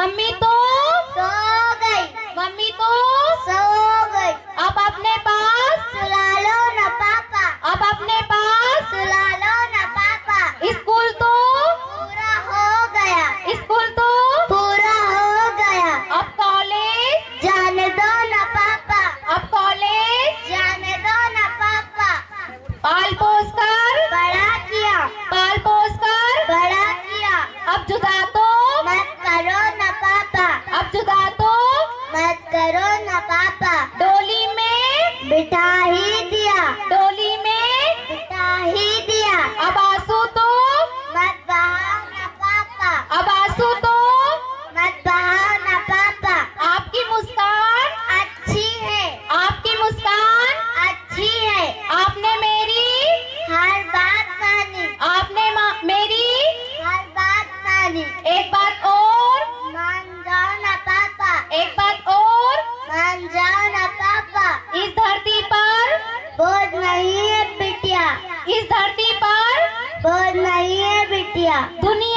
Ramito खुदा तो मत करो ना पापा। डोली में बिठा इस धरती पर बोझ नहीं है बिटिया। दुनिया